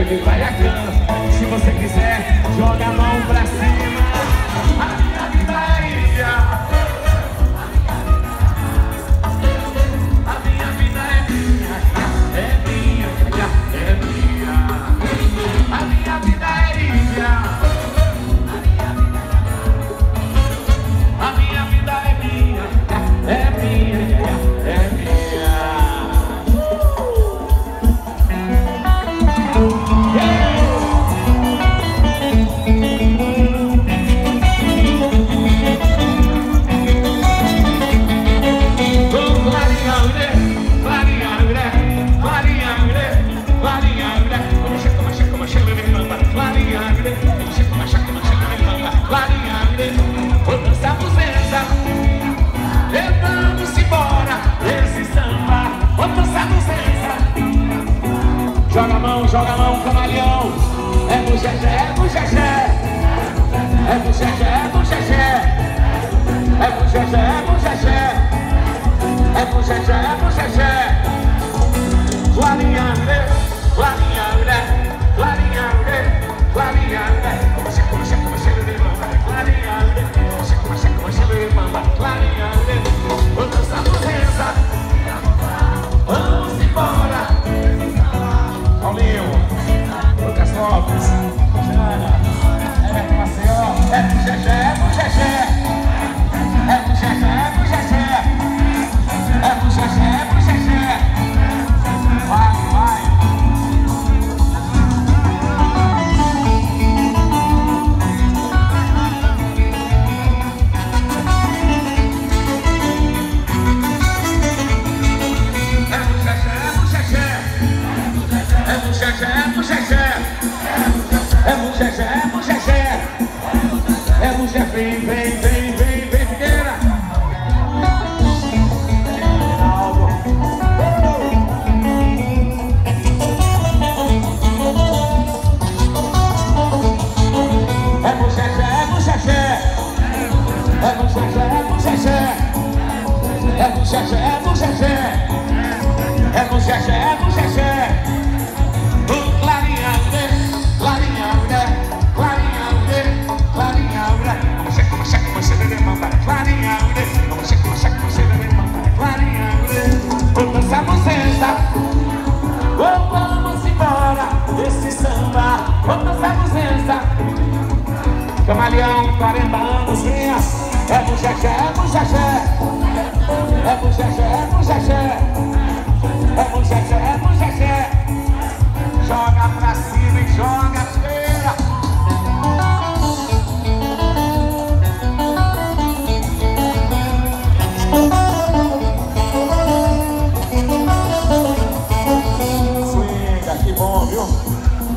eu à cama, Se você quiser, joga a mão pra Xexé, é pro Xexé. Larinha, né? Larinha. Jeffrey Camaleão, 40 anos, minhas. É bujeché, é bujeché. É bujeché, é bujeché.